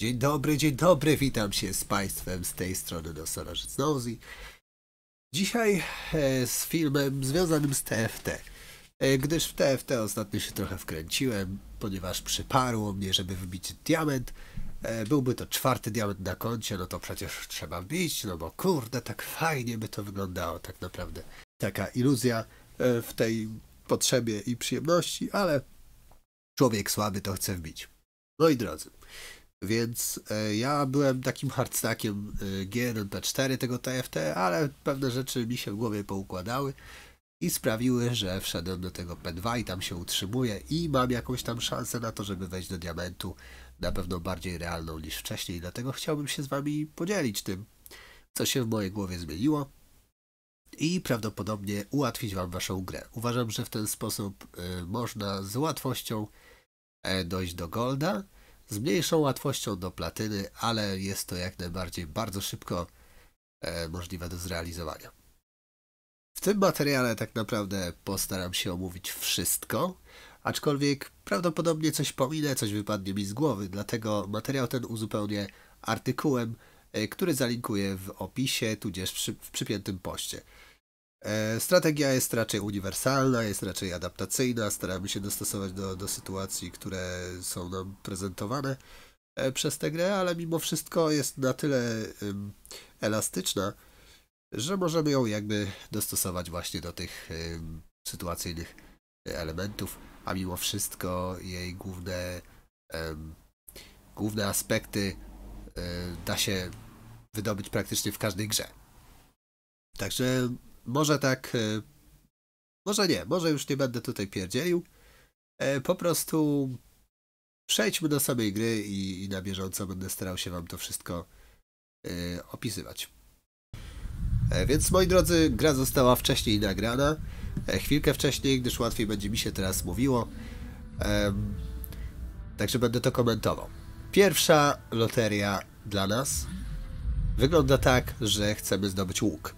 Dzień dobry, dzień dobry, witam się z Państwem z tej strony Nosorożec Nosy. Dzisiaj e, z filmem związanym z TFT, e, gdyż w TFT ostatnio się trochę wkręciłem, ponieważ przyparło mnie, żeby wbić diament. E, byłby to czwarty diament na koncie, no to przecież trzeba wbić, no bo kurde, tak fajnie by to wyglądało tak naprawdę. Taka iluzja e, w tej potrzebie i przyjemności, ale człowiek słaby to chce wbić. No i drodzy, więc e, ja byłem takim hardstackiem e, G1P4 tego TFT, ale pewne rzeczy mi się w głowie poukładały i sprawiły, że wszedłem do tego P2 i tam się utrzymuję i mam jakąś tam szansę na to, żeby wejść do diamentu, na pewno bardziej realną niż wcześniej, dlatego chciałbym się z wami podzielić tym, co się w mojej głowie zmieniło i prawdopodobnie ułatwić wam waszą grę. Uważam, że w ten sposób y, można z łatwością e, dojść do golda, z mniejszą łatwością do platyny, ale jest to jak najbardziej bardzo szybko e, możliwe do zrealizowania. W tym materiale tak naprawdę postaram się omówić wszystko, aczkolwiek prawdopodobnie coś pominę, coś wypadnie mi z głowy, dlatego materiał ten uzupełnię artykułem, e, który zalinkuję w opisie, tudzież przy, w przypiętym poście. E, strategia jest raczej uniwersalna, jest raczej adaptacyjna, staramy się dostosować do, do sytuacji, które są nam prezentowane e, przez tę grę, ale mimo wszystko jest na tyle elastyczna, że możemy ją jakby dostosować właśnie do tych sytuacyjnych elementów, a mimo wszystko jej główne, główne aspekty da się wydobyć praktycznie w każdej grze. Także może tak, e, może nie, może już nie będę tutaj pierdzielił. E, po prostu przejdźmy do samej gry i, i na bieżąco będę starał się Wam to wszystko e, opisywać. Więc moi drodzy, gra została wcześniej nagrana, chwilkę wcześniej, gdyż łatwiej będzie mi się teraz mówiło. Także będę to komentował. Pierwsza loteria dla nas wygląda tak, że chcemy zdobyć łuk.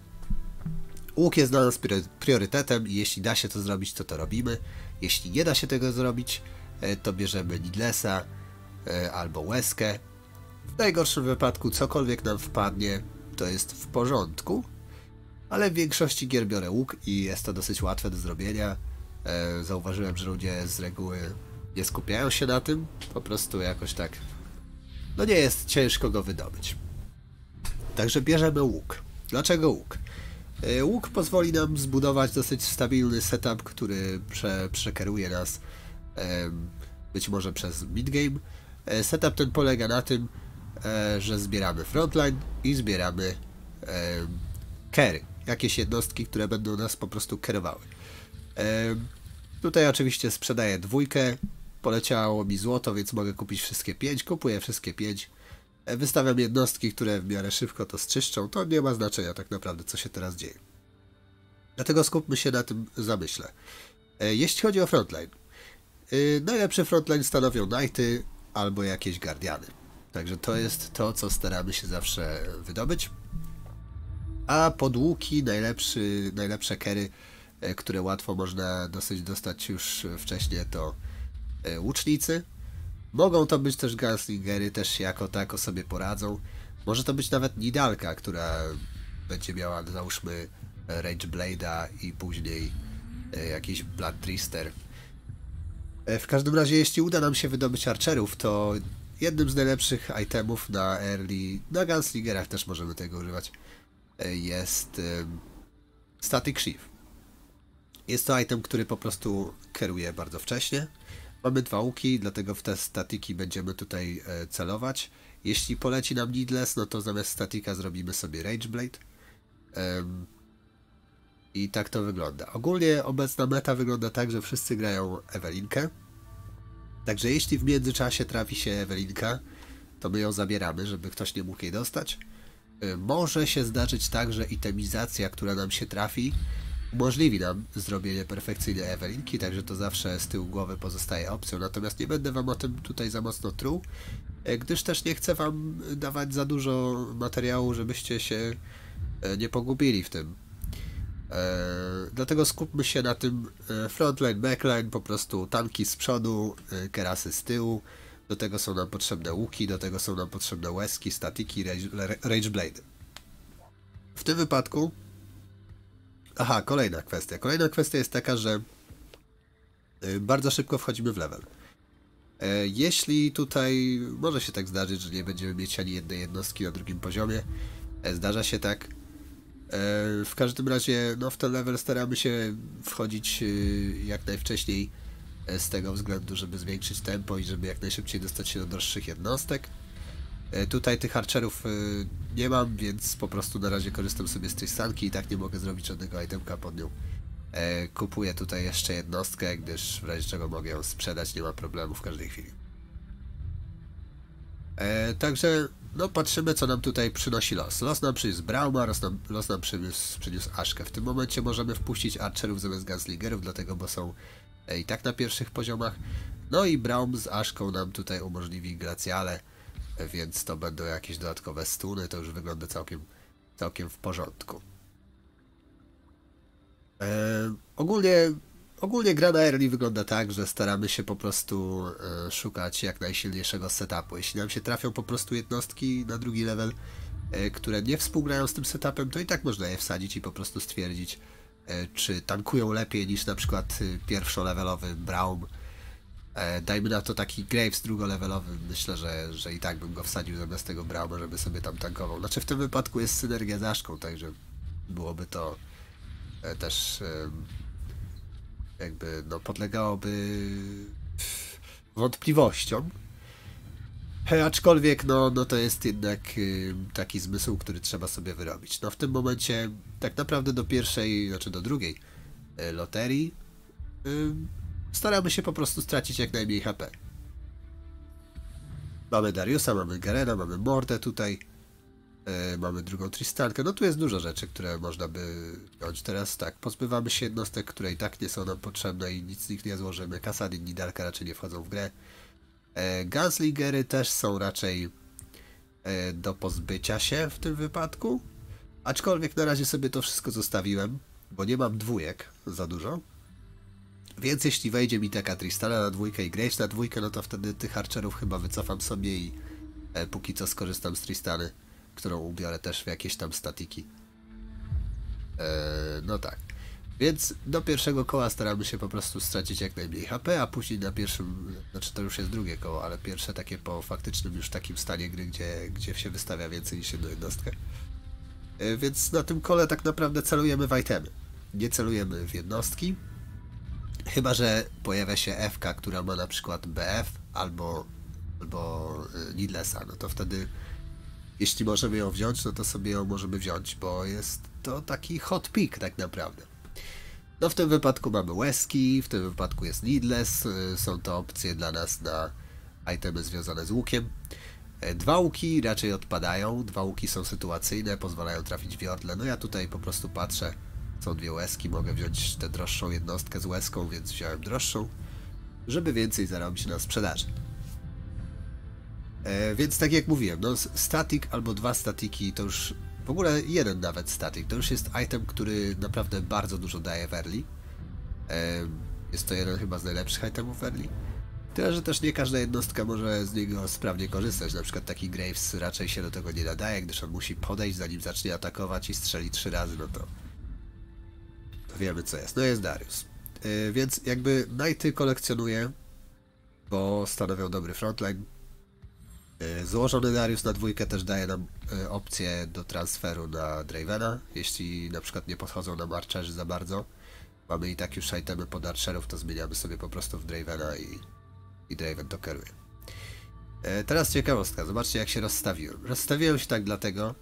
Łuk jest dla nas priorytetem i jeśli da się to zrobić, to to robimy. Jeśli nie da się tego zrobić, e, to bierzemy Nidlesa e, albo łezkę. W najgorszym wypadku cokolwiek nam wpadnie, to jest w porządku, ale w większości gier biorę łuk i jest to dosyć łatwe do zrobienia. E, zauważyłem, że ludzie z reguły nie skupiają się na tym, po prostu jakoś tak no nie jest ciężko go wydobyć. Także bierzemy łuk. Dlaczego łuk? E, łuk pozwoli nam zbudować dosyć stabilny setup, który prze, przekeruje nas być może przez midgame. E, setup ten polega na tym, e, że zbieramy frontline i zbieramy carry, jakieś jednostki, które będą nas po prostu kierowały. Tutaj oczywiście sprzedaję dwójkę, poleciało mi złoto, więc mogę kupić wszystkie pięć, kupuję wszystkie pięć E, wystawiam jednostki, które w miarę szybko to zczyszczą, to nie ma znaczenia tak naprawdę, co się teraz dzieje. Dlatego skupmy się na tym zamyśle. E, jeśli chodzi o frontline, e, najlepszy frontline stanowią Knighty albo jakieś Guardiany. Także to jest to, co staramy się zawsze wydobyć. A pod łuki najlepszy, najlepsze kery, które łatwo można dosyć dostać już wcześniej, to łucznicy, Mogą to być też gunslingery, też jako tako sobie poradzą. Może to być nawet Nidalka, która będzie miała, załóżmy, Rage Blade'a i później e, jakiś Blood Trister. E, w każdym razie, jeśli uda nam się wydobyć Archerów, to jednym z najlepszych itemów na early, na gunslingerach też możemy tego używać, e, jest Static Sheath. Jest to item, który po prostu kieruje bardzo wcześnie Mamy dwa łuki, dlatego w te statyki będziemy tutaj e, celować. Jeśli poleci nam Needless, no to zamiast statika zrobimy sobie Rageblade. Um, I tak to wygląda. Ogólnie obecna meta wygląda tak, że wszyscy grają Ewelinkę. Także jeśli w międzyczasie trafi się Ewelinka, to my ją zabieramy, żeby ktoś nie mógł jej dostać. E, może się zdarzyć tak, że itemizacja, która nam się trafi, umożliwi nam zrobienie perfekcyjnej Ewelinki, także to zawsze z tyłu głowy pozostaje opcją. Natomiast nie będę Wam o tym tutaj za mocno truł, e, gdyż też nie chcę Wam dawać za dużo materiału, żebyście się e, nie pogubili w tym. E, dlatego skupmy się na tym frontline, backline, po prostu tanki z przodu, kerasy z tyłu. Do tego są nam potrzebne łuki, do tego są nam potrzebne łezki, statiki, rage, rage blade. W tym wypadku... Aha, kolejna kwestia. Kolejna kwestia jest taka, że y, bardzo szybko wchodzimy w level. E, jeśli tutaj może się tak zdarzyć, że nie będziemy mieć ani jednej jednostki na drugim poziomie, e, zdarza się tak. E, w każdym razie, no w ten level staramy się wchodzić y, jak najwcześniej z tego względu, żeby zwiększyć tempo i żeby jak najszybciej dostać się do droższych jednostek. Tutaj tych archerów nie mam, więc po prostu na razie korzystam sobie z tej stanki i tak nie mogę zrobić żadnego itemka pod nią. E, kupuję tutaj jeszcze jednostkę, gdyż w razie czego mogę ją sprzedać, nie ma problemu w każdej chwili. E, także no patrzymy co nam tutaj przynosi los. Los nam przyniósł Brauma, los nam, los nam przyniósł, przyniósł Aszkę. W tym momencie możemy wpuścić Archerów zamiast Gunslingerów, dlatego bo są e, i tak na pierwszych poziomach. No i Braum z Aszką nam tutaj umożliwi Glaciale, e, więc to będą jakieś dodatkowe stuny, to już wygląda całkiem, całkiem w porządku. E, ogólnie, ogólnie gra na early wygląda tak, że staramy się po prostu e, szukać jak najsilniejszego setupu. Jeśli nam się trafią po prostu jednostki na drugi level, e, które nie współgrają z tym setupem, to i tak można je wsadzić i po prostu stwierdzić, e, czy tankują lepiej niż na przykład e, pierwszolevelowy Braum. E, dajmy na to taki Graves drugolevelowy, myślę, że, że i tak bym go wsadził zamiast tego Brauma, żeby sobie tam tankował. Znaczy w tym wypadku jest synergia z Aszką, także byłoby to E, też jakby no, podlegałoby wątpliwościom. Aczkolwiek no, no to jest jednak taki zmysł, który trzeba sobie wyrobić. No w tym momencie tak naprawdę do pierwszej, znaczy do drugiej e, loterii staramy się po prostu stracić jak najmniej HP. Mamy Dariusa, mamy Garena, mamy Mordę tutaj. E, mamy drugą Tristankę. No tu jest dużo rzeczy, które można by wziąć. Teraz tak, pozbywamy się jednostek, które i tak nie są nam potrzebne i nic z nich nie złożymy. Kasadin, Nidalka raczej nie wchodzą w grę. E, Gunslingery też są raczej e, do pozbycia się w tym wypadku. Aczkolwiek na razie sobie to wszystko zostawiłem, bo nie mam dwójek za dużo. Więc jeśli wejdzie mi taka Tristana na dwójkę i Graves na dwójkę, no to wtedy tych Archerów chyba wycofam sobie i e, póki co skorzystam z Tristany którą ubiorę też w jakieś tam statiki. Eee, no tak. Więc do pierwszego koła staramy się po prostu stracić jak najmniej HP, a później na pierwszym, znaczy to już jest drugie koło, ale pierwsze takie po faktycznym już takim stanie gry, gdzie, gdzie się wystawia więcej niż jedną jednostkę. Eee, więc na tym kole tak naprawdę celujemy w itemy. Nie celujemy w jednostki, chyba że pojawia się FK, która ma na przykład BF albo, albo y, Needlessa, no to wtedy jeśli możemy ją wziąć, no to sobie ją możemy wziąć, bo jest to taki hot pick tak naprawdę. No w tym wypadku mamy łezki, w tym wypadku jest needless, y, są to opcje dla nas na itemy związane z łukiem. E, dwa łuki raczej odpadają, dwa łuki są sytuacyjne, pozwalają trafić w jordle. No ja tutaj po prostu patrzę, są dwie łezki, mogę wziąć tę droższą jednostkę z łezką, więc wziąłem droższą, żeby więcej zarobić na sprzedaży. E, więc tak jak mówiłem, no static albo dwa statiki to już w ogóle jeden nawet static, to już jest item, który naprawdę bardzo dużo daje w early. E, jest to jeden chyba z najlepszych itemów w early. Tyle, że też nie każda jednostka może z niego sprawnie korzystać. Na przykład taki Graves raczej się do tego nie nadaje, gdyż on musi podejść zanim zacznie atakować i strzeli trzy razy, no to wiemy co jest. No jest Darius. Yy, więc jakby Knighty kolekcjonuję, bo stanowią dobry frontline. E, złożony Darius na dwójkę też daje nam e, opcję do transferu na Dravena, jeśli na przykład nie podchodzą nam Archerzy za bardzo. Mamy i tak już itemy pod Archerów, to zmieniamy sobie po prostu w Dravena i, i Draven to kieruje. E, teraz ciekawostka, zobaczcie jak się rozstawiłem. Rozstawiłem się tak dlatego,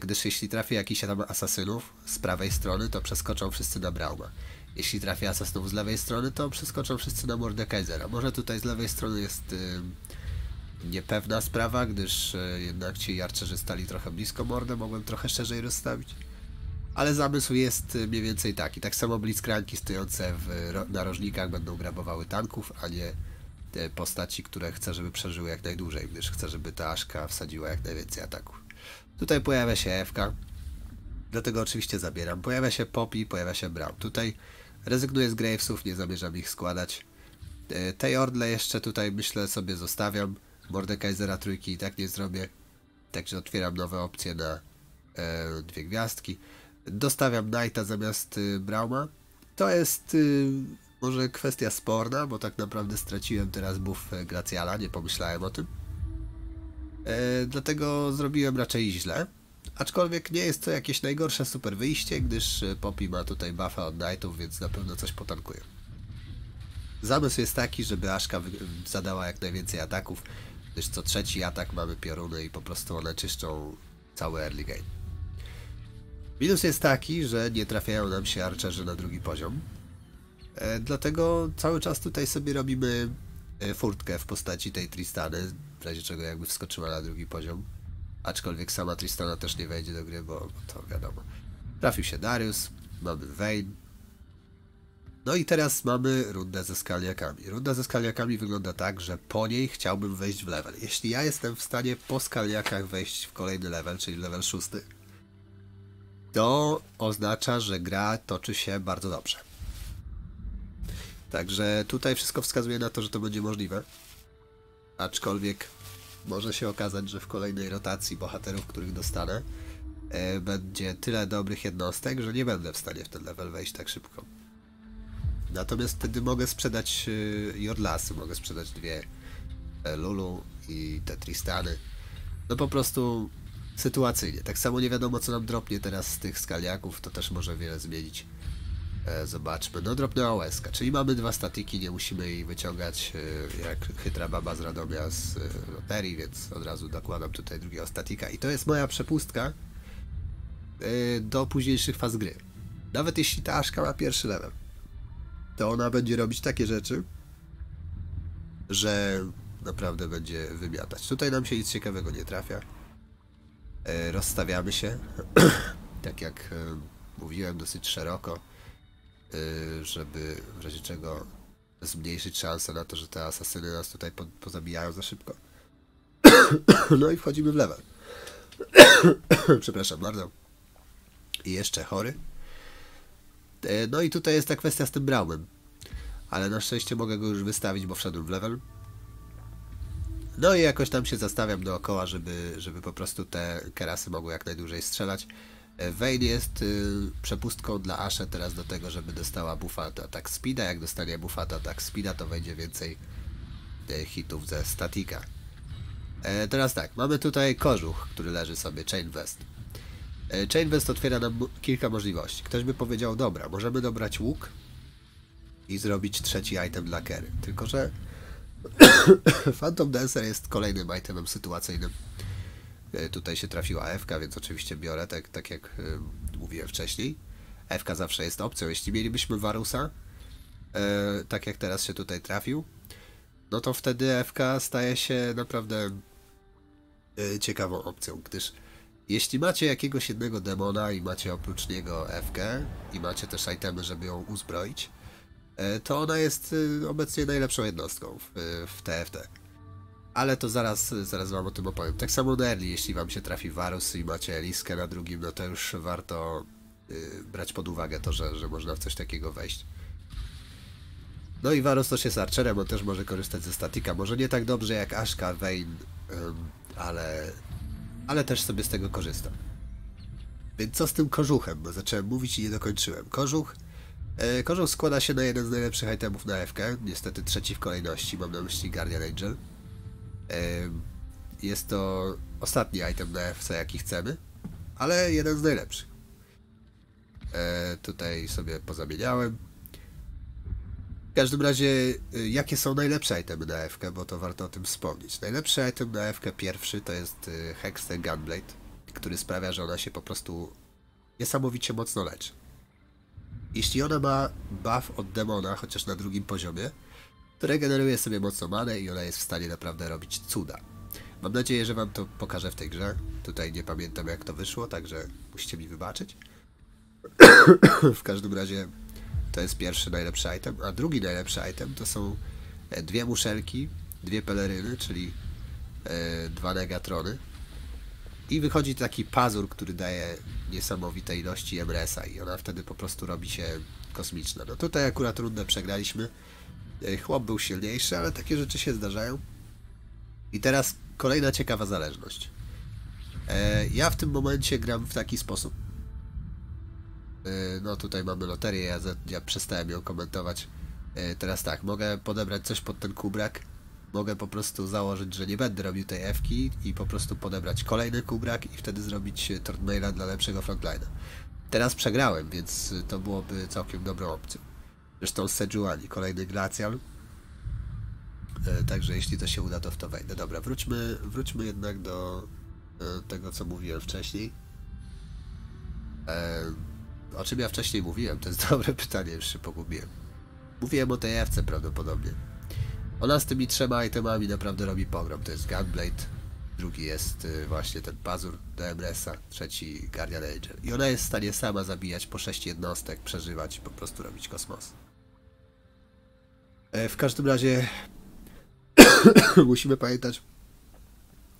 gdyż jeśli trafię jakiś tam asasynów z prawej strony, to przeskoczą wszyscy na Brauma. Jeśli trafię asasynów z lewej strony, to przeskoczą wszyscy na Mordekaisera. Może tutaj z lewej strony jest... Yy, niepewna sprawa, gdyż e, jednak ci jarczerzy stali trochę blisko mordę, mogłem trochę szerzej rozstawić. Ale zamysł jest e, mniej więcej taki. Tak samo blitzcranki stojące w narożnikach będą grabowały tanków, a nie postaci, które chcę, żeby przeżyły jak najdłużej, gdyż chcę, żeby ta Aszka wsadziła jak najwięcej ataków. Tutaj pojawia się FK, dlatego oczywiście zabieram. Pojawia się Poppy, pojawia się Brown. Tutaj rezygnuję z Gravesów, nie zamierzam ich składać. E, tej Ordle jeszcze tutaj myślę sobie zostawiam. Mordekaisera trójki i tak nie zrobię. Także otwieram nowe opcje na e, dwie gwiazdki. Dostawiam Knighta zamiast y, Brauma. To jest y, może kwestia sporna, bo tak naprawdę straciłem teraz buff e, Gracjala, nie pomyślałem o tym. E, dlatego zrobiłem raczej źle. Aczkolwiek nie jest to jakieś najgorsze super wyjście, gdyż e, Poppy ma tutaj buffa od Knightów, więc na pewno coś potankuje. Zamysł jest taki, żeby Aszka zadała jak najwięcej ataków, gdyż co trzeci atak mamy pioruny i po prostu one czyszczą cały early game. Minus jest taki, że nie trafiają nam się archerzy na drugi poziom. E, dlatego cały czas tutaj sobie robimy e, furtkę w postaci tej Tristany, w razie czego jakby wskoczyła na drugi poziom. Aczkolwiek sama Tristana też nie wejdzie do gry, bo, to wiadomo. Trafił się Darius, mamy Vayne. No i teraz mamy rundę ze skalniakami. Runda ze skalniakami wygląda tak, że po niej chciałbym wejść w level. Jeśli ja jestem w stanie po skalniakach wejść w kolejny level, czyli level 6, to oznacza, że gra toczy się bardzo dobrze. Także tutaj wszystko wskazuje na to, że to będzie możliwe. Aczkolwiek może się okazać, że w kolejnej rotacji bohaterów, których dostanę, e, będzie tyle dobrych jednostek, że nie będę w stanie w ten level wejść tak szybko. Natomiast wtedy mogę sprzedać e, Jodlasy, mogę sprzedać dwie e, Lulu i te Tristany. No po prostu sytuacyjnie. Tak samo nie wiadomo, co nam dropnie teraz z tych skaliaków, to też może wiele zmienić. E, zobaczmy. No dropnęła łezka, czyli mamy dwa statyki, nie musimy jej wyciągać e, jak chytra baba z Radomia z e, loterii, więc od razu dokładam tutaj drugiego statika i to jest moja przepustka do późniejszych faz gry. Nawet jeśli ta Aszka ma pierwszy level, to ona będzie robić takie rzeczy, że naprawdę będzie wymiatać. Tutaj nam się nic ciekawego nie trafia. Rozstawiamy się, tak jak mówiłem, dosyć szeroko, żeby w razie czego zmniejszyć szanse na to, że te asasyny nas tutaj po, pozabijają za szybko. no i wchodzimy w level. Przepraszam bardzo. I jeszcze chory. E, No i tutaj jest ta kwestia z tym Braumem. Ale na szczęście mogę go już wystawić, bo wszedłem w level. No i jakoś tam się zastawiam dookoła, żeby, żeby po prostu te kerasy mogły jak najdłużej strzelać. Vayne jest y, przepustką dla Ashe teraz do tego, żeby dostała buffa do attack speeda. Jak dostanie buffa do attack speeda, to wejdzie więcej e, hitów ze statika. E, teraz tak, mamy tutaj kożuch, który leży sobie, Chain Vest. E, Chain Vest otwiera nam kilka możliwości. Ktoś by powiedział, dobra, możemy dobrać łuk i zrobić trzeci item dla Kery. Tylko, że Phantom Dancer jest kolejnym itemem sytuacyjnym. E, Tutaj się trafiła FK, więc oczywiście biorę, tak, tak jak e, mówiłem wcześniej. FK zawsze jest opcją. Jeśli mielibyśmy Varusa, e, tak jak teraz się tutaj trafił, no to wtedy FK staje się naprawdę ciekawą opcją, gdyż jeśli macie jakiegoś jednego demona i macie oprócz niego FK i macie też itemy, żeby ją uzbroić, to ona jest obecnie najlepszą jednostką w TFT. Ale to zaraz, zaraz wam o tym opowiem. Tak samo na early, jeśli wam się trafi Varus i macie Eliskę na drugim, no to już warto y, brać pod uwagę to, że, że można w coś takiego wejść. No i Varus też jest archerem, on też może korzystać ze statika. Może nie tak dobrze jak Ashka, Vayne, ale, ale też sobie z tego korzysta. Więc co z tym kożuchem? Bo zacząłem mówić i nie dokończyłem. Kożuch E, Kożuch składa się na jeden z najlepszych itemów na FK, niestety trzeci w kolejności, mam na myśli Guardian Angel. Jest to ostatni item na FC, jaki chcemy, ale jeden z najlepszych. E, Tutaj sobie pozamieniałem. W każdym razie, y, jakie są najlepsze itemy na FK, bo to warto o tym wspomnieć. Najlepszy item na FK pierwszy to jest y, Hextech Gunblade, który sprawia, że ona się po prostu niesamowicie mocno leczy. Jeśli ona ma buff od demona, chociaż na drugim poziomie, regeneruje sobie mocno manę i ona jest w stanie naprawdę robić cuda. Mam nadzieję, że wam to pokażę w tej grze. Tutaj nie pamiętam jak to wyszło, także musicie mi wybaczyć. w każdym razie to jest pierwszy najlepszy item, a drugi najlepszy item to są e, dwie muszelki, dwie peleryny, czyli e, dwa negatrony. I wychodzi taki pazur, który daje niesamowite ilości MRS-a i ona wtedy po prostu robi się kosmiczna. No tutaj akurat rundę przegraliśmy, Chłop był silniejszy, ale takie rzeczy się zdarzają. I teraz kolejna ciekawa zależność. E, Ja w tym momencie gram w taki sposób. E, No tutaj mamy loterię, ja, ja przestałem ją komentować. E, Teraz tak, mogę podebrać coś pod ten kubrak. Mogę po prostu założyć, że nie będę robił tej F-ki i po prostu podebrać kolejny kubrak i wtedy zrobić e, turtmaila dla lepszego frontline'a. Teraz przegrałem, więc e, to byłoby całkiem dobrą opcją. Zresztą Sejuani, kolejny glacial. E, Także jeśli to się uda, to w to wejdę. Dobra, wróćmy, wróćmy jednak do e, tego, co mówiłem wcześniej. E, o czym ja wcześniej mówiłem? To jest dobre pytanie, już się pogubiłem. Mówiłem o tej Ewce prawdopodobnie. Ona z tymi trzema itemami naprawdę robi pogrom. To jest Gunblade, drugi jest y, właśnie ten pazur DMS-a, trzeci Guardian Angel. I ona jest w stanie sama zabijać po 6 jednostek, przeżywać i po prostu robić kosmos. E, W każdym razie musimy pamiętać,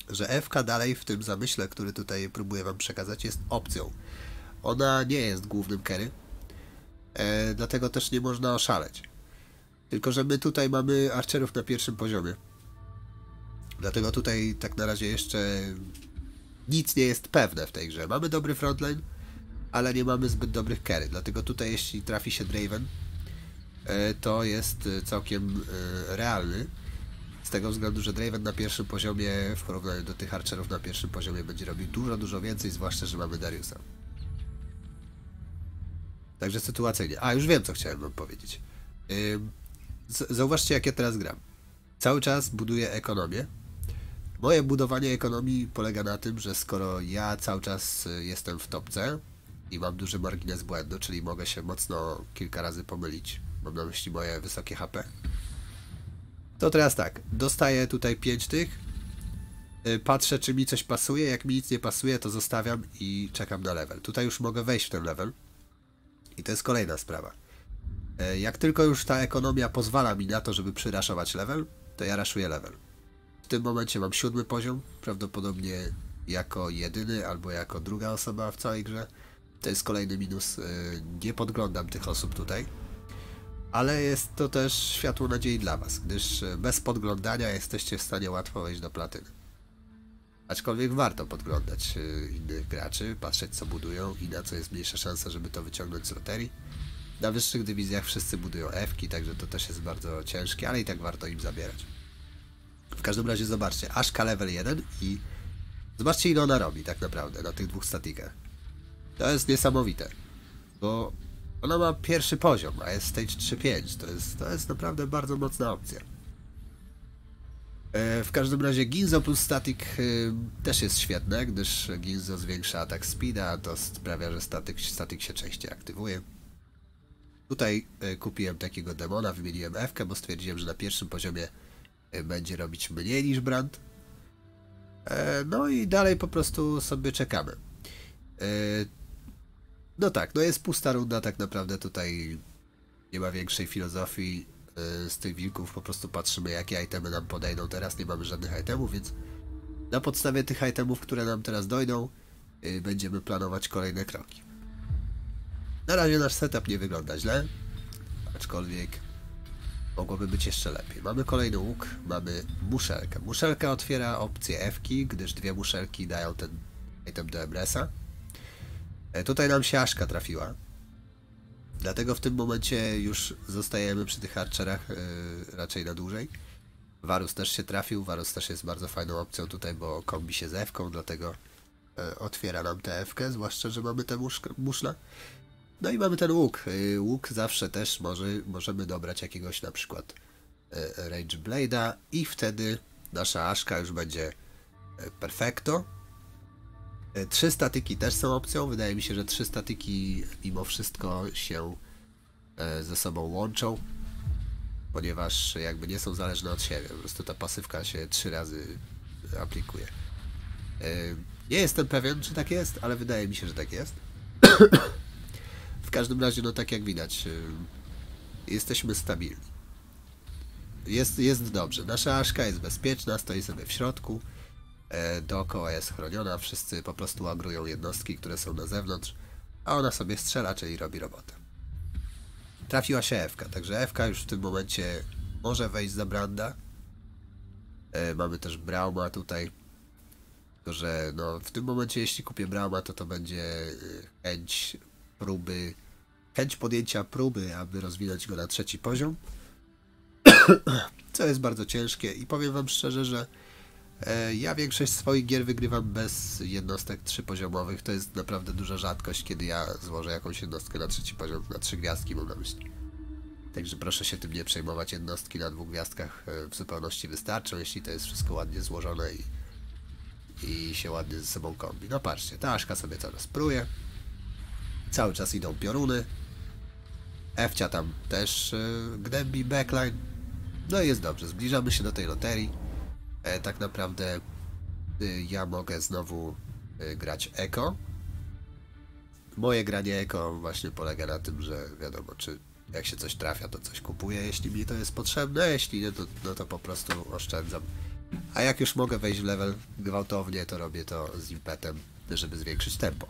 że FK dalej w tym zamyśle, który tutaj próbuję Wam przekazać, jest opcją. Ona nie jest głównym carry, e, dlatego też nie można oszaleć. Tylko, że my tutaj mamy archerów na pierwszym poziomie. Dlatego tutaj tak na razie jeszcze nic nie jest pewne w tej grze. Mamy dobry frontline, ale nie mamy zbyt dobrych carry. Dlatego tutaj jeśli trafi się Draven, to jest e, całkiem e, realny. Z tego względu, że Draven na pierwszym poziomie w porównaniu do tych archerów na pierwszym poziomie będzie robił dużo, dużo więcej, zwłaszcza, że mamy Dariusa. Także sytuacyjnie. A, już wiem, co chciałem wam powiedzieć. Zauważcie, jak ja teraz gram. Cały czas buduję ekonomię. Moje budowanie ekonomii polega na tym, że skoro ja cały czas jestem w topce i mam duży margines błędu, czyli mogę się mocno kilka razy pomylić, mam na myśli moje wysokie HP, to teraz tak, dostaję tutaj 5 tych, y, patrzę czy mi coś pasuje, jak mi nic nie pasuje, to zostawiam i czekam na level. Tutaj już mogę wejść w ten level i to jest kolejna sprawa. E, Jak tylko już ta ekonomia pozwala mi na to, żeby przyraszować level, to ja raszuję level. W tym momencie mam siódmy poziom, prawdopodobnie jako jedyny albo jako druga osoba w całej grze. To jest kolejny minus. e, Nie podglądam tych osób tutaj. Ale jest to też światło nadziei dla Was, gdyż e, bez podglądania jesteście w stanie łatwo wejść do platyny. Aczkolwiek warto podglądać e, innych graczy, patrzeć co budują i na co jest mniejsza szansa, żeby to wyciągnąć z loterii. Na wyższych dywizjach wszyscy budują F-ki, także to też jest bardzo ciężkie, ale i tak warto im zabierać. W każdym razie zobaczcie, Ashka level 1 i zobaczcie ile ona robi tak naprawdę na tych dwóch statikach. To jest niesamowite, bo ona ma pierwszy poziom, a jest stage 3-5, to jest, to jest naprawdę bardzo mocna opcja. E, W każdym razie Ginzo plus Static y, też jest świetne, gdyż Ginzo zwiększa atak speeda, a to sprawia, że statyk, statyk się częściej aktywuje. Tutaj e, kupiłem takiego demona, wymieniłem F, bo stwierdziłem, że na pierwszym poziomie e, będzie robić mniej niż Brand. E, No i dalej po prostu sobie czekamy. No tak, no jest pusta runda, tak naprawdę tutaj nie ma większej filozofii e, z tych wilków, po prostu patrzymy jakie itemy nam podejdą. Teraz nie mamy żadnych itemów, więc na podstawie tych itemów, które nam teraz dojdą, e, będziemy planować kolejne kroki. Na razie nasz setup nie wygląda źle, aczkolwiek mogłoby być jeszcze lepiej. Mamy kolejny łuk, mamy muszelkę. Muszelka otwiera opcję F-ki, gdyż dwie muszelki dają ten item do Emresa. E, Tutaj nam się Aszka trafiła. Dlatego w tym momencie już zostajemy przy tych archerach e, raczej na dłużej. Varus też się trafił, Varus też jest bardzo fajną opcją tutaj, bo kombi się z F-ką, dlatego e, otwiera nam tę F-kę, zwłaszcza, że mamy tę muszlę. No i mamy ten łuk. Y, Łuk zawsze też może, możemy dobrać jakiegoś na przykład e, Rage Blade'a i wtedy nasza Aszka już będzie perfecto. E, Trzy statyki też są opcją. Wydaje mi się, że trzy statyki mimo wszystko się e, ze sobą łączą, ponieważ jakby nie są zależne od siebie. Po prostu ta pasywka się trzy razy aplikuje. E, Nie jestem pewien, czy tak jest, ale wydaje mi się, że tak jest. W każdym razie, no tak jak widać, jesteśmy stabilni. Jest, jest dobrze. Nasza Aszka jest bezpieczna, stoi sobie w środku. E, dookoła jest chroniona, wszyscy po prostu agrują jednostki, które są na zewnątrz, a ona sobie strzela, czyli robi robotę. Trafiła się Ewka, także Ewka już w tym momencie może wejść za Branda. E, mamy też Brauma tutaj. Tylko, że no, w tym momencie, jeśli kupię Brauma, to to będzie e, chęć próby, chęć podjęcia próby, aby rozwinąć go na trzeci poziom. Co jest bardzo ciężkie i powiem wam szczerze, że ja większość swoich gier wygrywam bez jednostek trzypoziomowych. To jest naprawdę duża rzadkość, kiedy ja złożę jakąś jednostkę na trzeci poziom, na trzy gwiazdki mam na myśli. Także proszę się tym nie przejmować. Jednostki na dwóch gwiazdkach e, w zupełności wystarczą, jeśli to jest wszystko ładnie złożone i, i się ładnie ze sobą kombi. No patrzcie, ta Aszka sobie coraz pruje. Cały czas idą pioruny. Efcia tam też yy, gnębi backline. No i jest dobrze, zbliżamy się do tej loterii. E, tak naprawdę y, ja mogę znowu y, grać Eko. Moje granie Eko właśnie polega na tym, że wiadomo, czy jak się coś trafia, to coś kupuję, jeśli mi to jest potrzebne, jeśli nie, to, no to po prostu oszczędzam. A jak już mogę wejść w level gwałtownie, to robię to z impetem, żeby zwiększyć tempo.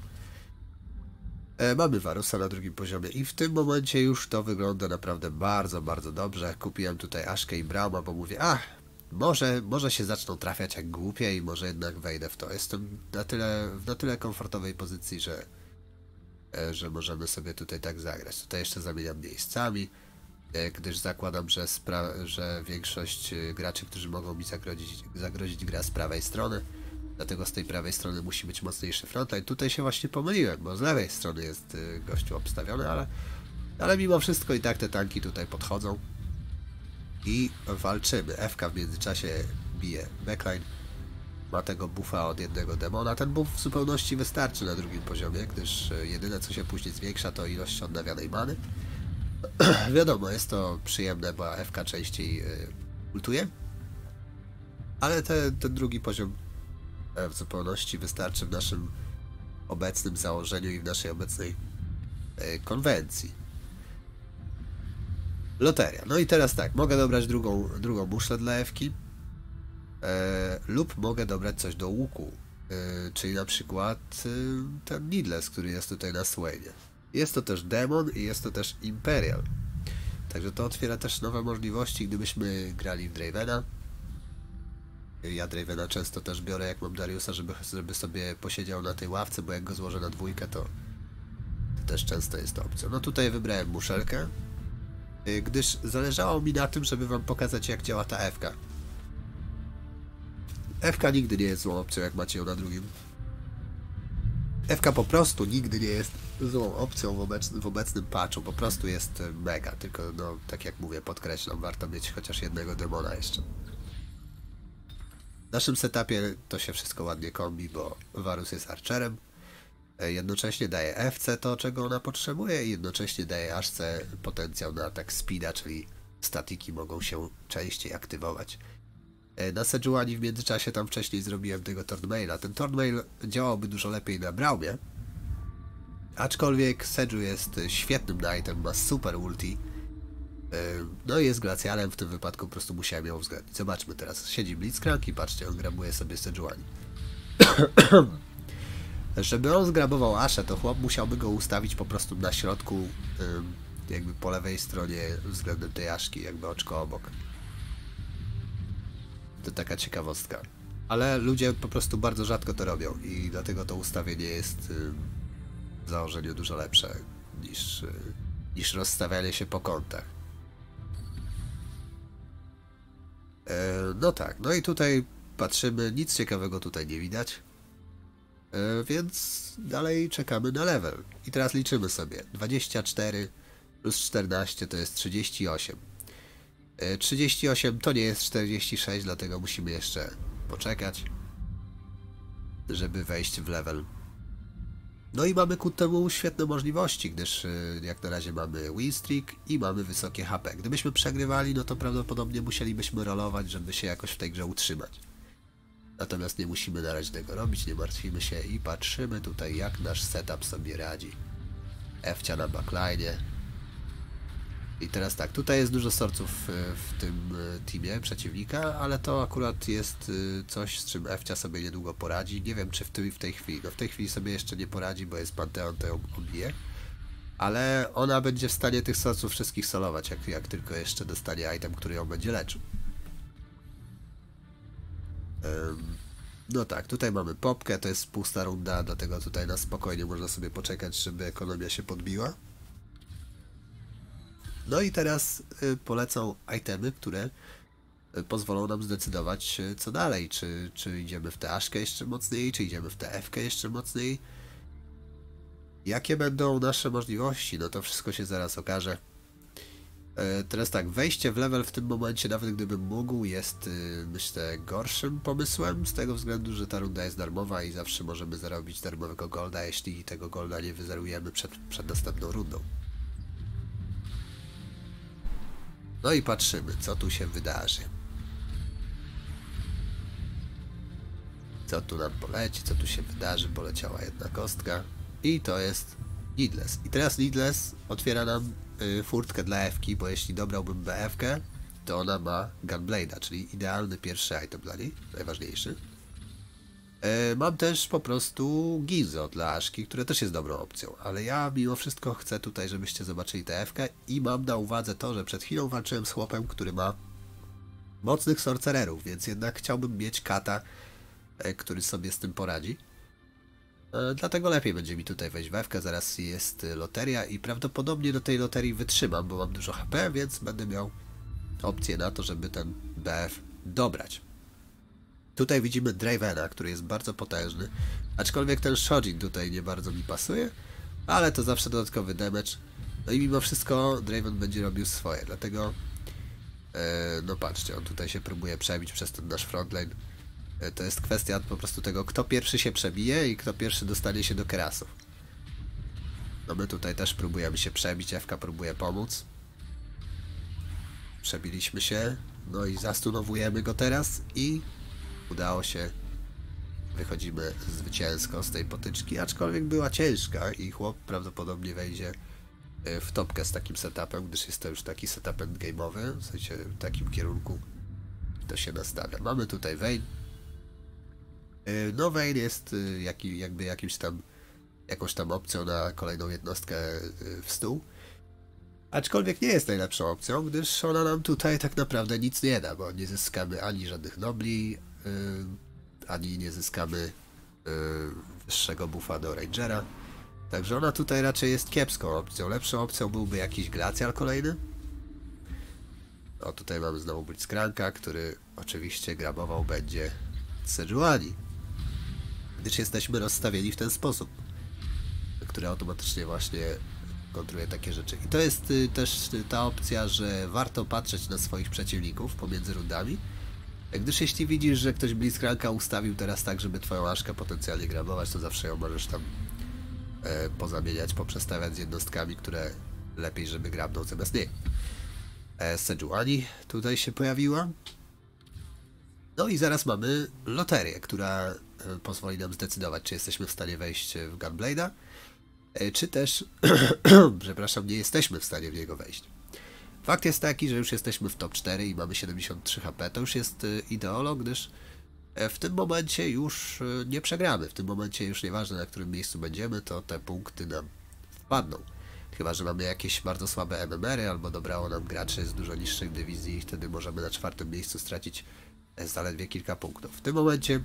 E, mamy Varusa na drugim poziomie i w tym momencie już to wygląda naprawdę bardzo, bardzo dobrze. Kupiłem tutaj Aszkę i Brauma, bo mówię, a może, może się zaczną trafiać jak głupie i może jednak wejdę w to. Jestem na tyle, w na tyle komfortowej pozycji, że, e, że możemy sobie tutaj tak zagrać. Tutaj jeszcze zamieniam miejscami, e, gdyż zakładam, że, że większość e, graczy, którzy mogą mi zagrozić, zagrozić gra z prawej strony, Dlatego z tej prawej strony musi być mocniejszy frontline. Tutaj się właśnie pomyliłem, bo z lewej strony jest gościu obstawiony, ale, ale mimo wszystko i tak te tanki tutaj podchodzą. I walczymy. FK w międzyczasie bije backline. Ma tego buffa od jednego demona. Ten buff w zupełności wystarczy na drugim poziomie, gdyż y, jedyne co się później zwiększa to ilość odnawianej many. Wiadomo, jest to przyjemne, bo FK częściej y, ultuje. Ale te, ten drugi poziom E, w zupełności wystarczy w naszym obecnym założeniu i w naszej obecnej e, konwencji. Loteria. No i teraz tak, mogę dobrać drugą, drugą muszlę dla Ewki e, lub mogę dobrać coś do łuku, e, czyli na przykład e, ten Needless, który jest tutaj na Swainie. Jest to też Demon i jest to też Imperial. Także to otwiera też nowe możliwości, gdybyśmy grali w Dravena ja Dravena często też biorę, jak mam Dariusa, żeby, żeby sobie posiedział na tej ławce, bo jak go złożę na dwójkę, to, to też często jest opcją. No tutaj wybrałem muszelkę, gdyż zależało mi na tym, żeby wam pokazać, jak działa ta FK. FK nigdy nie jest złą opcją, jak macie ją na drugim. FK po prostu nigdy nie jest złą opcją w obecnym, w obecnym patchu, po prostu jest mega, tylko no, tak jak mówię, podkreślam, warto mieć chociaż jednego demona jeszcze. W naszym setupie to się wszystko ładnie kombi, bo Varus jest archerem. E, jednocześnie daje FC to, czego ona potrzebuje i jednocześnie daje Ashce potencjał na atak speeda, czyli statiki mogą się częściej aktywować. E, na Sejuani w międzyczasie tam wcześniej zrobiłem tego Tornmaila. Ten Tornmail działałby dużo lepiej na Braumie, aczkolwiek Seju jest świetnym knightem, ma super ulti, no i jest Glacialem, w tym wypadku po prostu musiałem ją uwzględnić. Zobaczmy teraz. Siedzi Blitzcrank i patrzcie, on grabuje sobie Sejuani. Żeby on zgrabował Aszę, to chłop musiałby go ustawić po prostu na środku, jakby po lewej stronie względem tej Aszki, jakby oczko obok. To taka ciekawostka. Ale ludzie po prostu bardzo rzadko to robią i dlatego to ustawienie jest w założeniu dużo lepsze niż, niż rozstawianie się po kątach. E, no tak, no i tutaj patrzymy, nic ciekawego tutaj nie widać. E, więc dalej czekamy na level. I teraz liczymy sobie. 24 plus 14 to jest 38. 38 e, to nie jest 46, dlatego musimy jeszcze poczekać, żeby wejść w level. No i mamy ku temu świetne możliwości, gdyż y, jak na razie mamy win streak i mamy wysokie HP. Gdybyśmy przegrywali, no to prawdopodobnie musielibyśmy rolować, żeby się jakoś w tej grze utrzymać. Natomiast nie musimy na razie tego robić, nie martwimy się i patrzymy tutaj jak nasz setup sobie radzi. Efcia na backline, i teraz tak, tutaj jest dużo sorców e, w tym e, teamie przeciwnika, ale to akurat jest e, coś, z czym Efcia sobie niedługo poradzi. Nie wiem, czy w tej, w tej chwili, no w tej chwili sobie jeszcze nie poradzi, bo jest Panteon, to ją obije. Ale ona będzie w stanie tych sosów wszystkich solować, jak, jak tylko jeszcze dostanie item, który ją będzie leczył. No tak, tutaj mamy popkę, to jest pusta runda, dlatego tutaj na spokojnie można sobie poczekać, żeby ekonomia się podbiła. No i teraz y, polecą itemy, które y, pozwolą nam zdecydować y, co dalej, czy, czy idziemy w tę aszkę jeszcze mocniej, czy idziemy w tę F-kę jeszcze mocniej. Jakie będą nasze możliwości, no to wszystko się zaraz okaże. E, Teraz tak, wejście w level w tym momencie, nawet gdybym mógł, jest y, myślę gorszym pomysłem, z tego względu, że ta runda jest darmowa i zawsze możemy zarobić darmowego golda, jeśli tego golda nie wyzerujemy przed, przed następną rundą. No i patrzymy, co tu się wydarzy. Co tu nam poleci, co tu się wydarzy, poleciała jedna kostka i to jest Needless. I teraz Needless otwiera nam y, furtkę dla F-ki, bo jeśli dobrałbym BF-kę, to ona ma Gunblade'a, czyli idealny pierwszy item dla niej, najważniejszy. E, Mam też po prostu Gizo dla Aszki, które też jest dobrą opcją, ale ja mimo wszystko chcę tutaj, żebyście zobaczyli TF-kę i mam na uwadze to, że przed chwilą walczyłem z chłopem, który ma mocnych sorcererów, więc jednak chciałbym mieć kata, e, który sobie z tym poradzi. E, Dlatego lepiej będzie mi tutaj wejść w Ewkę, zaraz jest loteria i prawdopodobnie do tej loterii wytrzymam, bo mam dużo HP, więc będę miał opcję na to, żeby ten BF dobrać. Tutaj widzimy Dravena, który jest bardzo potężny, aczkolwiek ten Shojin tutaj nie bardzo mi pasuje, ale to zawsze dodatkowy damage. No i mimo wszystko Draven będzie robił swoje, dlatego e, no patrzcie, on tutaj się próbuje przebić przez ten nasz frontline. E, To jest kwestia po prostu tego, kto pierwszy się przebije i kto pierwszy dostanie się do kerasów. No my tutaj też próbujemy się przebić, Ewka próbuje pomóc. Przebiliśmy się, no i zastunowujemy go teraz i udało się. Wychodzimy zwycięsko z tej potyczki, aczkolwiek była ciężka i chłop prawdopodobnie wejdzie e, w topkę z takim setupem, gdyż jest to już taki setup endgame'owy, w sensie w takim kierunku to się nastawia. Mamy tutaj Vayne. E, No Vayne jest e, jaki, jakby jakimś tam jakąś tam opcją na kolejną jednostkę e, w stół. Aczkolwiek nie jest najlepszą opcją, gdyż ona nam tutaj tak naprawdę nic nie da, bo nie zyskamy ani żadnych nobli, ani nie zyskamy wyższego buffa do Rangera. Także ona tutaj raczej jest kiepską opcją. Lepszą opcją byłby jakiś Glacial kolejny. O, tutaj mamy znowu Blitzcranka, który oczywiście grabował będzie Sejuani. Gdyż jesteśmy rozstawieni w ten sposób, który automatycznie właśnie kontruje takie rzeczy. I to jest y, też ta opcja, że warto patrzeć na swoich przeciwników pomiędzy rundami, gdyż jeśli widzisz, że ktoś Blitzcranka ustawił teraz tak, żeby twoją aszkę potencjalnie grabować, to zawsze ją możesz tam e, pozamieniać, poprzestawiać z jednostkami, które lepiej, żeby grabną zamiast niej. E, Sejuani tutaj się pojawiła. No i zaraz mamy loterię, która pozwoli nam zdecydować, czy jesteśmy w stanie wejść w Gunblade'a, e, czy też, przepraszam, nie jesteśmy w stanie w niego wejść. Fakt jest taki, że już jesteśmy w top 4 i mamy 73 HP. To już jest e, ideolo, gdyż e, w tym momencie już nie przegramy. W tym momencie już nieważne na którym miejscu będziemy, to te punkty nam wpadną. Chyba, że mamy jakieś bardzo słabe MMR-y albo dobrało nam graczy z dużo niższych dywizji i wtedy możemy na czwartym miejscu stracić zaledwie kilka punktów. W tym momencie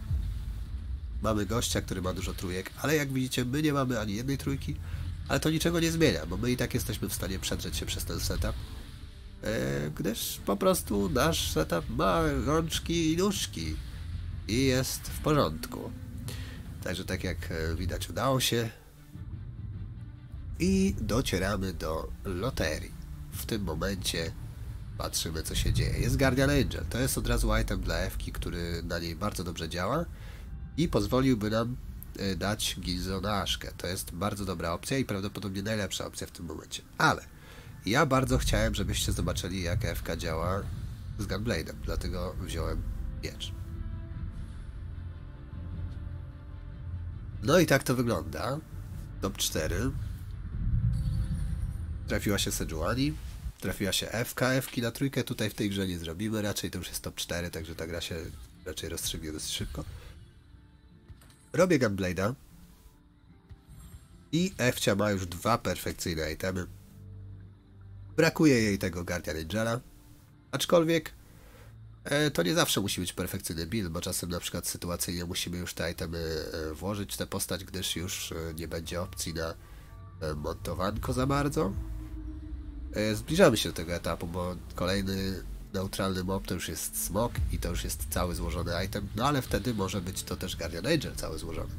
mamy gościa, który ma dużo trójek, ale jak widzicie, my nie mamy ani jednej trójki, ale to niczego nie zmienia, bo my i tak jesteśmy w stanie przedrzeć się przez ten setup, e, gdyż po prostu nasz setup ma rączki i nóżki i jest w porządku. Także tak jak e, widać udało się i docieramy do loterii. W tym momencie patrzymy co się dzieje. Jest Guardian Angel, to jest od razu item dla Ewki, który na niej bardzo dobrze działa i pozwoliłby nam e, dać Gizo na Aszkę. To jest bardzo dobra opcja i prawdopodobnie najlepsza opcja w tym momencie. Ale ja bardzo chciałem, żebyście zobaczyli jak Ewka działa z Gunblade'em, dlatego wziąłem miecz. No i tak to wygląda. Top 4. Trafiła się Sejuani, trafiła się FK, Fki na trójkę tutaj w tej grze nie zrobimy, raczej to już jest top 4, także ta gra się raczej rozstrzygnie dosyć szybko. Robię Gunblade'a. I Efcia ma już dwa perfekcyjne itemy. Brakuje jej tego Guardian Angela. Aczkolwiek e, to nie zawsze musi być perfekcyjny build, bo czasem na przykład sytuacyjnie musimy już te itemy e, włożyć w tę postać, gdyż już e, nie będzie opcji na e, montowanko za bardzo. E, zbliżamy się do tego etapu, bo kolejny neutralny mob to już jest smok i to już jest cały złożony item, no ale wtedy może być to też Guardian Angel cały złożony.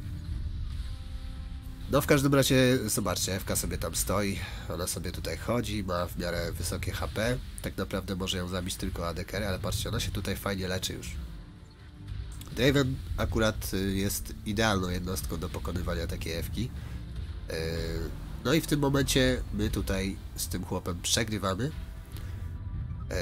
No w każdym razie, zobaczcie, Ewka sobie tam stoi, ona sobie tutaj chodzi, ma w miarę wysokie HP, tak naprawdę może ją zabić tylko AD ale patrzcie, ona się tutaj fajnie leczy już. Draven akurat y, jest idealną jednostką do pokonywania takiej Ewki. Yy, No i w tym momencie my tutaj z tym chłopem przegrywamy. Yy,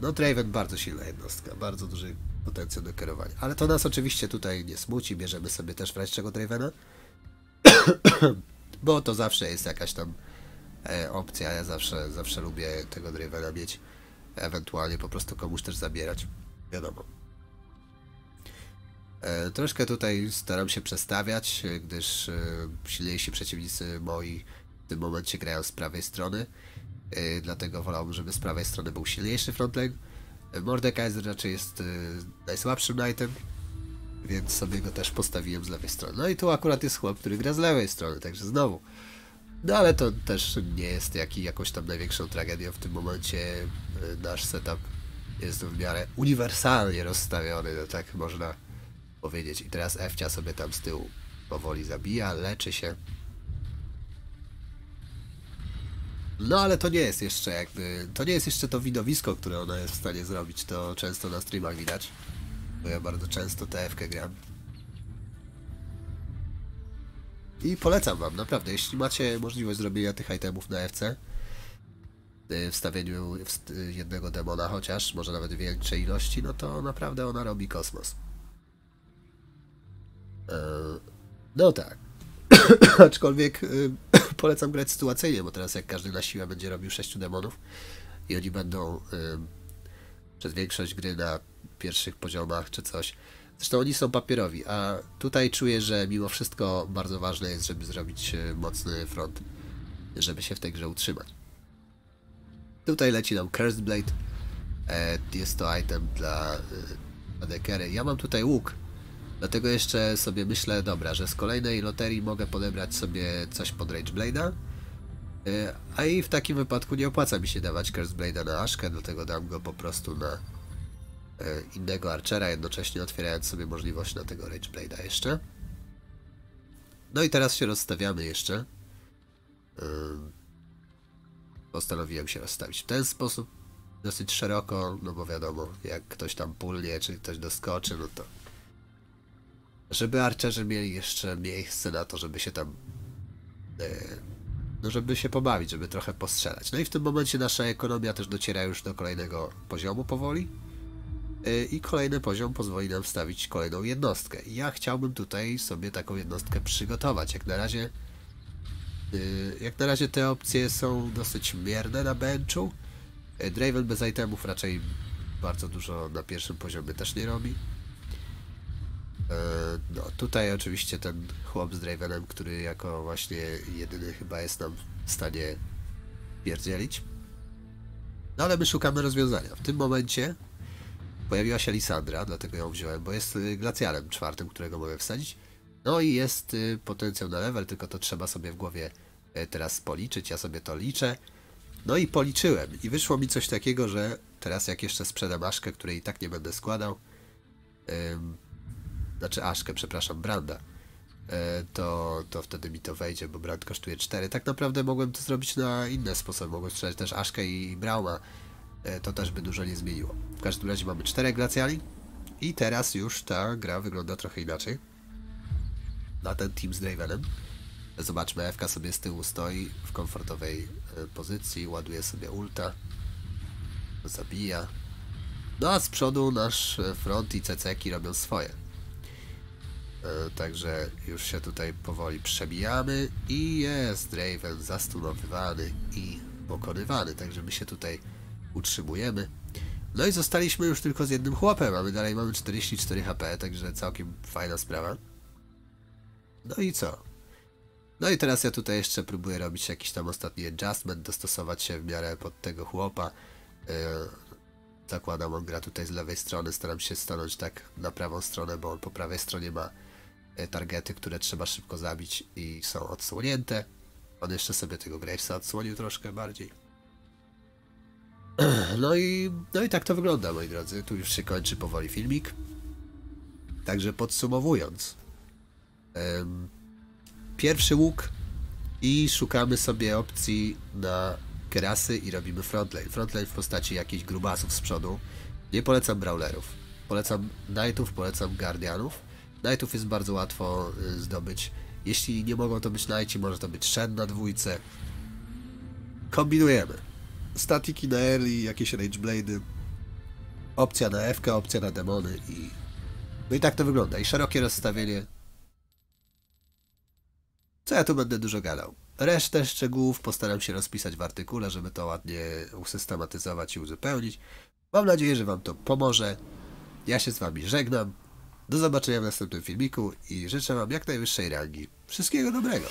No Draven bardzo silna jednostka, bardzo duży potencjał do kierowania. Ale to nas oczywiście tutaj nie smuci, bierzemy sobie też w razie czego Dravena. Bo to zawsze jest jakaś tam e, opcja. Ja zawsze, zawsze lubię tego Dravena mieć. Ewentualnie po prostu komuś też zabierać. Wiadomo. E, troszkę tutaj staram się przestawiać, e, gdyż e, silniejsi przeciwnicy moi w tym momencie grają z prawej strony. E, dlatego wolałbym, żeby z prawej strony był silniejszy frontline. E, Mordekaiser raczej jest e, najsłabszym knightem, więc sobie go też postawiłem z lewej strony. No i tu akurat jest chłop, który gra z lewej strony, także znowu. No ale to też nie jest jaki, jakąś tam największą tragedią w tym momencie. y, Nasz setup jest w miarę uniwersalnie rozstawiony, no tak można powiedzieć. I teraz Efcia sobie tam z tyłu powoli zabija, leczy się. No ale to nie jest jeszcze jakby, to nie jest jeszcze to widowisko, które ona jest w stanie zrobić. To często na streamach widać, bo ja bardzo często TF-kę gram. I polecam wam, naprawdę, jeśli macie możliwość zrobienia tych itemów na FC, y, wstawieniu wst- y, jednego demona chociaż, może nawet większej ilości, no to naprawdę ona robi kosmos. E, No tak. Aczkolwiek y, polecam grać sytuacyjnie, bo teraz jak każdy na siłę będzie robił sześciu demonów i oni będą y, przez większość gry na pierwszych poziomach czy coś. Zresztą oni są papierowi, a tutaj czuję, że mimo wszystko bardzo ważne jest, żeby zrobić e, mocny front, żeby się w tej grze utrzymać. Tutaj leci nam Cursed Blade. E, Jest to item dla e, ADKery. Ja mam tutaj łuk, dlatego jeszcze sobie myślę, dobra, że z kolejnej loterii mogę podebrać sobie coś pod Rage Blade'a. E, A i w takim wypadku nie opłaca mi się dawać Cursed Blade'a na Ashkę, dlatego dam go po prostu na e, innego Archera, jednocześnie otwierając sobie możliwość na tego Rage Blade'a jeszcze. No i teraz się rozstawiamy jeszcze. Ym, Postanowiłem się rozstawić w ten sposób, dosyć szeroko, no bo wiadomo, jak ktoś tam pulnie, czy ktoś doskoczy, no to żeby Archerzy mieli jeszcze miejsce na to, żeby się tam e, no żeby się pobawić, żeby trochę postrzelać. No i w tym momencie nasza ekonomia też dociera już do kolejnego poziomu powoli. Y, I kolejny poziom pozwoli nam wstawić kolejną jednostkę. Ja chciałbym tutaj sobie taką jednostkę przygotować. Jak na razie, y, jak na razie te opcje są dosyć mierne na benchu. Draven bez itemów raczej bardzo dużo na pierwszym poziomie też nie robi. E, No, tutaj oczywiście ten chłop z Dravenem, który jako właśnie jedyny chyba jest nam w stanie pierdzielić. No ale my szukamy rozwiązania. W tym momencie pojawiła się Lisandra, dlatego ją wziąłem, bo jest y, glacjalem czwartym, którego mogę wsadzić. No i jest y, potencjał na level, tylko to trzeba sobie w głowie y, teraz policzyć. Ja sobie to liczę. No i policzyłem. I wyszło mi coś takiego, że teraz jak jeszcze sprzedam Aszkę, której i tak nie będę składał, znaczy Aszkę, przepraszam, Branda, e, to, to wtedy mi to wejdzie, bo Brand kosztuje 4. Tak naprawdę mogłem to zrobić na inne sposoby. Mogłem sprzedać też Aszkę i Brauma. E, To też by dużo nie zmieniło. W każdym razie mamy 4 glacjali i teraz już ta gra wygląda trochę inaczej. Na ten team z Dravenem. Zobaczmy, FK sobie z tyłu stoi w komfortowej e, pozycji, ładuje sobie ulta, zabija. No a z przodu nasz front i ceceki robią swoje. E, Także już się tutaj powoli przebijamy i jest Draven zastunowywany i pokonywany, także my się tutaj utrzymujemy. No i zostaliśmy już tylko z jednym chłopem, a my dalej mamy 44 HP, także całkiem fajna sprawa. No i co? No i teraz ja tutaj jeszcze próbuję robić jakiś tam ostatni adjustment, dostosować się w miarę pod tego chłopa. Yy, zakładam, on gra tutaj z lewej strony, staram się stanąć tak na prawą stronę, bo on po prawej stronie ma targety, które trzeba szybko zabić i są odsłonięte. On jeszcze sobie tego Gravesa odsłonił troszkę bardziej. No i, no i tak to wygląda, moi drodzy. Tu już się kończy powoli filmik. Także podsumowując. pierwszy łuk i szukamy sobie opcji na kerasy i robimy frontlane. Frontlane w postaci jakichś grubasów z przodu. Nie polecam brawlerów. Polecam knightów, polecam guardianów. Knightów jest bardzo łatwo y, zdobyć. Jeśli nie mogą to być knighti, może to być shen na dwójce. Kombinujemy. Statiki na early, jakieś rage blade'y. Opcja na FK, opcja na demony i... No i tak to wygląda. I szerokie rozstawienie co ja tu będę dużo gadał? Resztę szczegółów postaram się rozpisać w artykule, żeby to ładnie usystematyzować i uzupełnić. Mam nadzieję, że Wam to pomoże. Ja się z Wami żegnam. Do zobaczenia w następnym filmiku i życzę Wam jak najwyższej rangi. Wszystkiego dobrego.